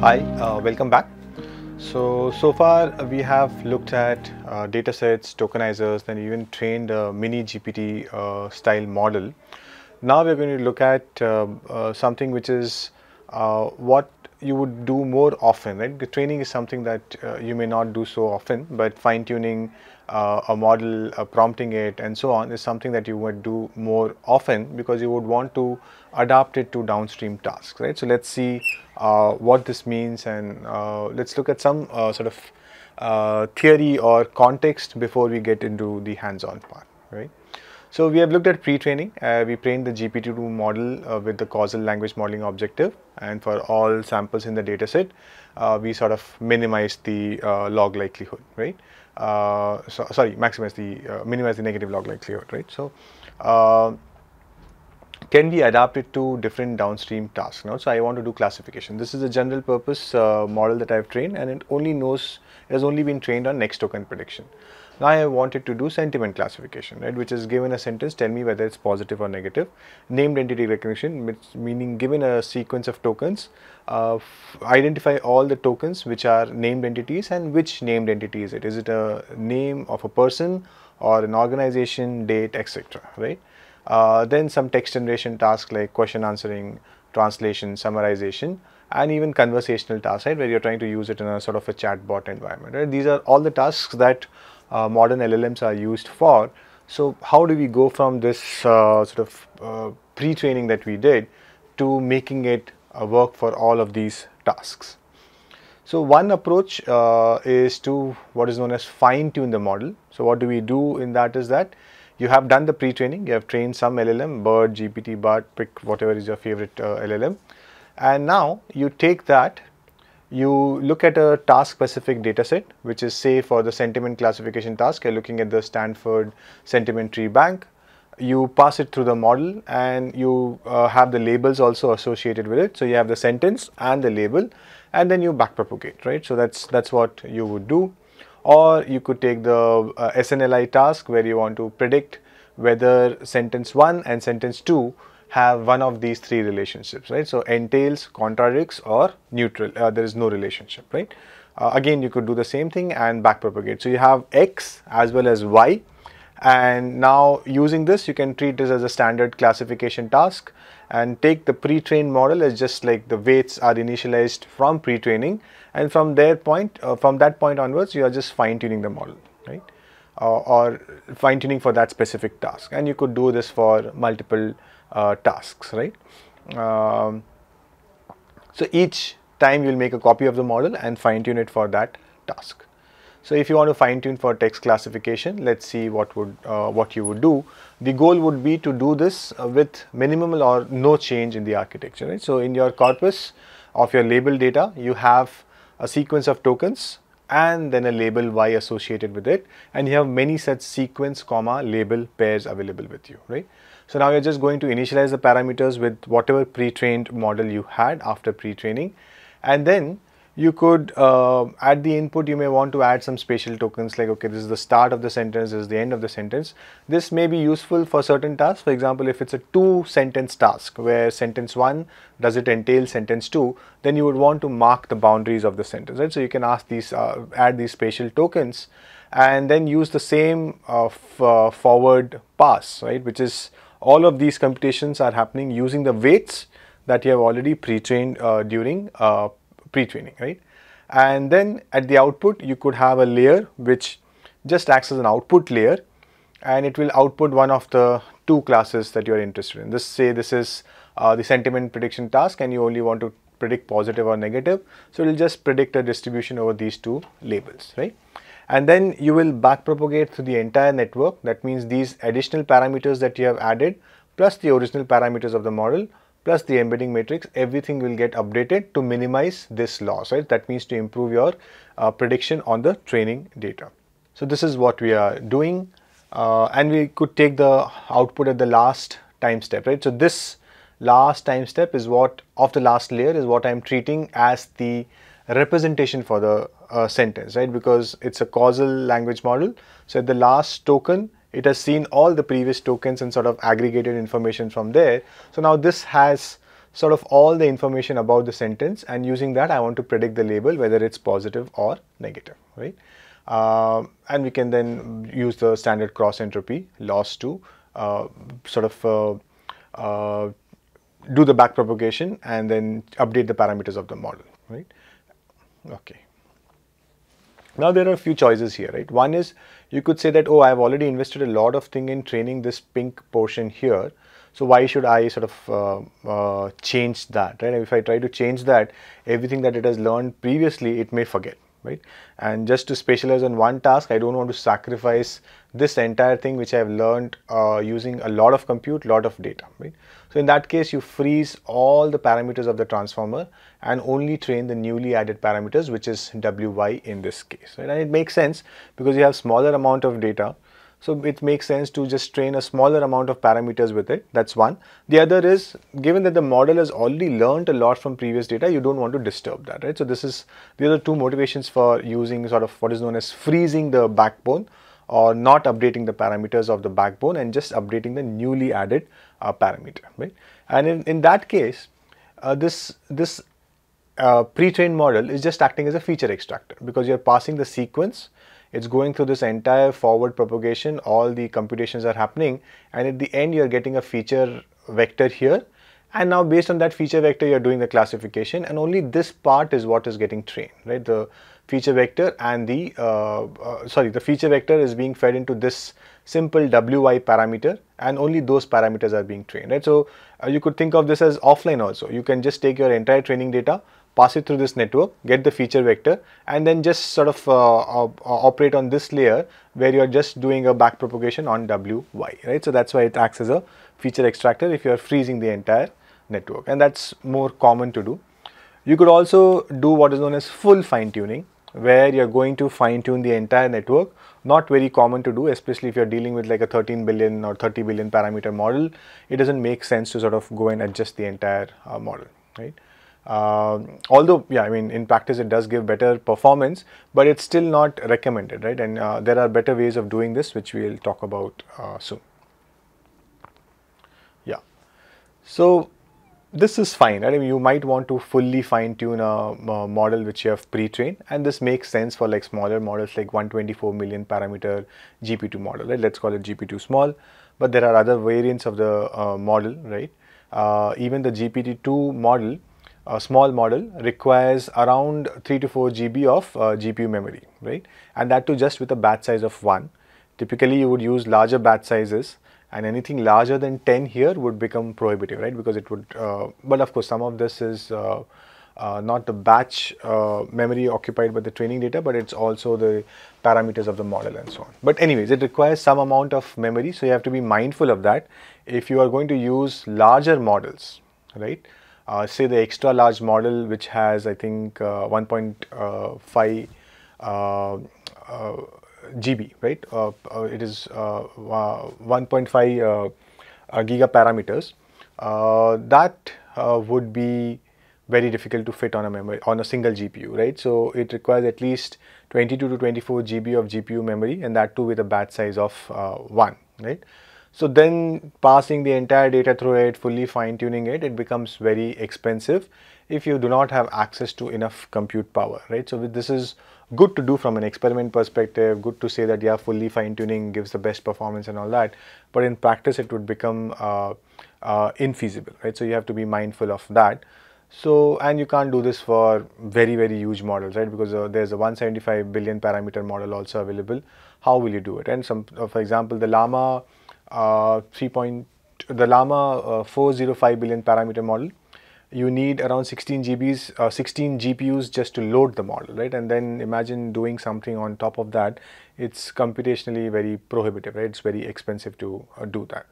Hi, uh, welcome back. So, so far uh, we have looked at uh, data sets, tokenizers, then even trained a mini GPT uh, style model. Now we're going to look at uh, uh, something which is uh, what you would do more often, right? The training is something that uh, you may not do so often, but fine tuning uh, a model, uh, prompting it, and so on is something that you would do more often because you would want to adapt it to downstream tasks, right? So let's see uh, what this means, and uh, let's look at some uh, sort of uh, theory or context before we get into the hands-on part, right? So we have looked at pre-training. We trained the GPT-2 model with the causal language modeling objective, and for all samples in the dataset, we sort of minimized the log likelihood, right? Uh, so, sorry, maximize the uh, minimize the negative log likelihood, right? So uh, can be adapted to different downstream tasks. Now, so I want to do classification. This is a general purpose uh, model that I've trained, and it only knows it has only been trained on next token prediction. Now I wanted to do sentiment classification, right, which is given a sentence, tell me whether it's positive or negative. Named entity recognition, meaning given a sequence of tokens, uh, identify all the tokens which are named entities and which named entity is it. Is it a name of a person or an organization, date, etc. Right. Uh, then some text generation tasks like question answering, translation, summarization, and even conversational tasks, right, where you're trying to use it in a sort of a chatbot environment. Right? These are all the tasks that uh, modern LLMs are used for. So how do we go from this uh, sort of uh, pre-training that we did to making it uh, work for all of these tasks? So one approach is to what is known as fine tune the model. So what do we do in that is that you have done the pre-training, you have trained some LLM, BERT, GPT, BART, pick whatever is your favorite uh, LLM. And now you take that you look at a task specific data set which is say for the sentiment classification task you're looking at the Stanford sentiment tree bank. You pass it through the model and you uh, have the labels also associated with it. So you have the sentence and the label and then you backpropagate right? So that's that's what you would do. Or you could take the uh, SNLI task where you want to predict whether sentence 1 and sentence 2 have one of these three relationships, right? So entails, contradicts, or neutral. Uh, there is no relationship, right? Uh, again, you could do the same thing and backpropagate. So you have x as well as y, and now using this, you can treat this as a standard classification task and take the pre-trained model as just like the weights are initialized from pre-training, and from their point, uh, from that point onwards, you are just fine-tuning the model, right? Or fine-tuning for that specific task, and you could do this for multiple uh, tasks, right? Um, so each time you will make a copy of the model and fine tune it for that task. So if you want to fine tune for text classification, let's see what would uh, what you would do. The goal would be to do this uh, with minimal or no change in the architecture. Right? So in your corpus of your label data, you have a sequence of tokens and then a label y associated with it, and you have many such sequence comma label pairs available with you. Right? So now you're just going to initialize the parameters with whatever pre-trained model you had after pre-training and then you could uh, at the input. You may want to add some special tokens like okay this is the start of the sentence this is the end of the sentence. This may be useful for certain tasks. For example if it's a two sentence task where sentence 1 does it entail sentence 2 then you would want to mark the boundaries of the sentence right? So you can ask these uh, add these special tokens and then use the same uh, uh forward pass right? Which is all of these computations are happening using the weights that you have already pre-trained uh, during uh, pre-training, right? And then at the output, you could have a layer which just acts as an output layer and it will output one of the two classes that you are interested in. This say this is uh, the sentiment prediction task and you only want to predict positive or negative. So, it will just predict a distribution over these two labels, right? and then you will backpropagate through the entire network. That means these additional parameters that you have added plus the original parameters of the model plus the embedding matrix, everything will get updated to minimize this loss, right? That means to improve your uh, prediction on the training data. So this is what we are doing uh, and we could take the output at the last time step, right? So this last time step is what of the last layer is what I am treating as the representation for the uh, sentence, right? Because it's a causal language model. So at the last token, it has seen all the previous tokens and sort of aggregated information from there. So now this has sort of all the information about the sentence and using that I want to predict the label whether it's positive or negative, right? Uh, and we can then use the standard cross entropy loss to uh, sort of uh, uh, do the back propagation and then update the parameters of the model, right? Okay. Now there are a few choices here, right? One is you could say that, oh, I've already invested a lot of thing in training this pink portion here. So why should I sort of uh, uh, change that, right? If I try to change that, everything that it has learned previously, it may forget, right? And just to specialize on one task, I don't want to sacrifice this entire thing which I've learned uh, using a lot of compute, lot of data, right? So in that case, you freeze all the parameters of the transformer and only train the newly added parameters, which is Wy in this case, right? And it makes sense because you have smaller amount of data. So it makes sense to just train a smaller amount of parameters with it. That's one. The other is given that the model has already learned a lot from previous data, you don't want to disturb that, right? So this is the other two motivations for using sort of what is known as freezing the backbone or not updating the parameters of the backbone and just updating the newly added uh, parameter, right? And in, in that case, uh, this, this uh, pre-trained model is just acting as a feature extractor because you're passing the sequence, it's going through this entire forward propagation, all the computations are happening. And at the end you're getting a feature vector here. And now based on that feature vector you're doing the classification. And only this part is what is getting trained right? The feature vector and the uh, uh, sorry the feature vector is being fed into this simple wy parameter. And only those parameters are being trained right? So uh, you could think of this as offline also. You can just take your entire training data pass it through this network get the feature vector and then just sort of uh, uh, operate on this layer where you are just doing a back propagation on wy right so that's why it acts as a feature extractor if you are freezing the entire network and that's more common to do you could also do what is known as full fine tuning where you're going to fine tune the entire network. Not very common to do, especially if you're dealing with like a 13 billion or 30 billion parameter model. It doesn't make sense to sort of go and adjust the entire uh, model, right? Um, although, yeah, I mean, in practice it does give better performance, but it's still not recommended, right? And uh, there are better ways of doing this, which we'll talk about uh, soon. Yeah. So this is fine, right? I mean, you might want to fully fine tune a, a model which you have pre-trained and this makes sense for like smaller models like 124 million parameter GPT-2 model, right? Let's call it GPT-2 small, but there are other variants of the uh, model, right? Uh, even the GPT-2 model, a small model requires around 3 to 4 GB of uh, GPU memory, right? And that too just with a batch size of 1. Typically, you would use larger batch sizes and anything larger than 10 here would become prohibitive, right? Because it would, uh, but of course, some of this is uh, uh, not the batch uh, memory occupied by the training data, but it's also the parameters of the model and so on. But anyways, it requires some amount of memory, so you have to be mindful of that. If you are going to use larger models, right? Uh, say the extra large model which has I think uh, 1.5 GB, right? Uh, uh, it is uh, 1.5 giga parameters. that would be very difficult to fit on a memory on a single GPU, right? So it requires at least 22 to 24 GB of GPU memory, and that too with a batch size of one, right? So then passing the entire data through it, fully fine tuning it, it becomes very expensive if you do not have access to enough compute power, right? So this is good to do from an experiment perspective, good to say that yeah, fully fine tuning gives the best performance and all that, but in practice it would become uh, uh, infeasible, right? So you have to be mindful of that. So, and you can't do this for very, very huge models, right? Because uh, there's a 175 billion parameter model also available. How will you do it? And some, uh, for example, the Llama 3. Point, the Llama uh, 405 billion parameter model you need around 16 GBs, uh, 16 GPUs just to load the model, right? And then imagine doing something on top of that. It's computationally very prohibitive, right? It's very expensive to uh, do that.